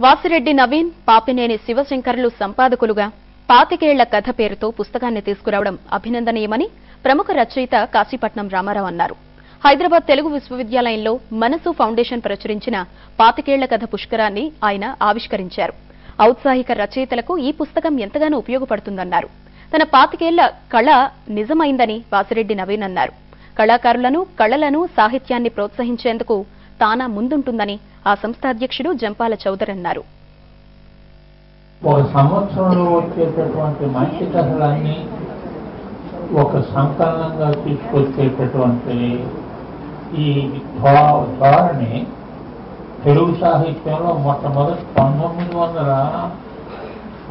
వాసిరెడ్డి నవీన్ పాపినేని శివశంకర్లు సంపాదకులుగా పాతికేళ్ళ కథ పేరుతో పుస్తకాన్ని తీసుకురావడం అభినందనీయమని ప్రముఖ రచయిత కాశీపట్నం రామారావు అన్నారు. హైదరాబాద్ తెలుగు విశ్వవిద్యాలయంలో మనసు ఫౌండేషన్ ప్రచురించిన పాతికేళ్ళ కథ పుష్కరాన్ని ఆయన ఆవిష్కరించారు. ఔత్సాహిక రచయితలకు ఈ పుస్తకం ఎంతగానో ఉపయోగపడుతుందన్నారు. తన పాతికేళ్ళ కళ నిజమైందని వాసిరెడ్డి నవీన్ అన్నారు. కళాకారులను కళలను సాహిత్యాన్ని ప్రోత్సహించేందుకు తానా ముందుంటుందని ఆ సంస్థ అధ్యక్షుడు జంపాల చౌదరి అన్నారు. ఒక సంవత్సరంలో వచ్చేటటువంటి మంచి కథలన్నీ ఒక సంకలనంగా తీసుకొచ్చేటటువంటి ఈ ధోరణి తెలుగు సాహిత్యంలో మొట్టమొదటి పంతొమ్మిది వందల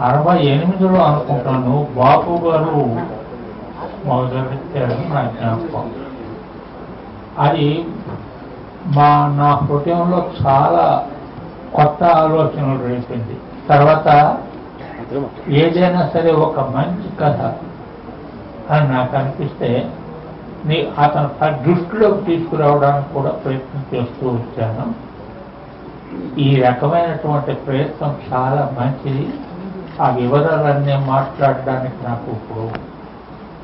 అరవై ఎనిమిదిలో అనుకుంటాను బాపు గారు మొదలెట్టారని నా జ్ఞాపకం. అది మా నా హృదయంలో చాలా కొత్త ఆలోచనలు రేపింది. తర్వాత ఏదైనా సరే ఒక మంచి కథ అని నాకు అనిపిస్తే నీ అతను ఆ దృష్టిలోకి తీసుకురావడానికి కూడా ప్రయత్నం చేస్తూ వచ్చాను. ఈ రకమైనటువంటి ప్రయత్నం చాలా మంచిది. ఆ వివరాలన్నీ మాట్లాడడానికి నాకు ఇప్పుడు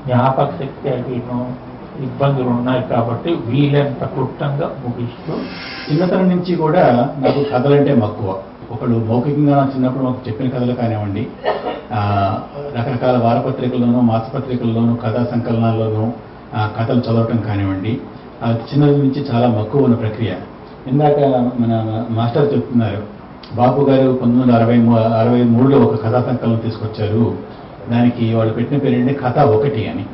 జ్ఞాపక శక్తి అడిగిన ఇబ్బందులు ఉన్నాయి కాబట్టి వీలంత క్లుప్తంగా ముగిస్తూ చిన్నతనం నుంచి కూడా నాకు కథలంటే మక్కువ. ఒకళ్ళు మౌఖికంగా చిన్నప్పుడు మాకు చెప్పిన కథలు కానివ్వండి రకరకాల వారపత్రికల్లోనూ మాసపత్రికల్లోనూ కథా సంకలనాల్లోనూ కథలు చదవటం కానివ్వండి అది చిన్నది నుంచి చాలా మక్కువ ఉన్న ప్రక్రియ. ఇందాక మన మాస్టర్ చెప్తున్నారు బాపు గారు పంతొమ్మిది వందల అరవై మూ అరవై మూడులో ఒక కథా సంకలనం తీసుకొచ్చారు. దానికి వాళ్ళు పెట్టిన పేరేంటి? కథ ఒకటి అని.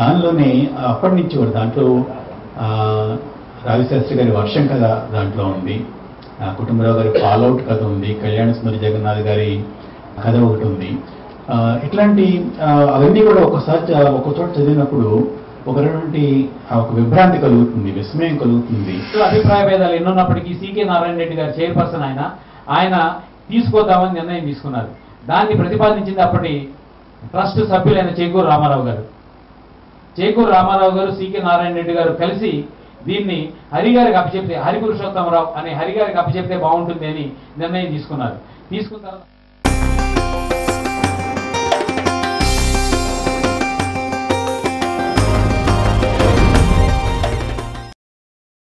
దానిలోనే అప్పటి నుంచి కూడా దాంట్లో ఆ, రావిశాస్త్రి గారి వర్షం కథ దాంట్లో ఉంది. ఆ, కుటుంబరావు గారి ఫాలోఅవుట్ కథ ఉంది. కళ్యాణ సుందరి జగన్నాథ్ గారి కథ ఒకటి ఉంది. ఇట్లాంటి అవన్నీ కూడా ఒకసారి ఒక చోట చదివినప్పుడు ఒకటువంటి ఒక విభ్రాంతి కలుగుతుంది విస్మయం కలుగుతుంది. అభిప్రాయ భేదాలు ఎన్నున్నప్పటికీ సీకే నారాయణ రెడ్డి గారు చైర్పర్సన్ ఆయన. ఆయన తీసుకోదామని నిర్ణయం తీసుకున్నారు. దాన్ని ప్రతిపాదించింది అప్పటి ట్రస్ట్ సభ్యులైన చెగూరు రామారావు గారు. చేకూరు రామారావు గారు సికె నారాయణ రెడ్డి గారు కలిసి దీన్ని హరి గారికి అప్పచెప్తే హరి పురుషోత్తమరావు అనే హరి గారికి అప్పచెప్తే బాగుంటుంది అని నిర్ణయం తీసుకున్నారు. తీసుకున్న తర్వాత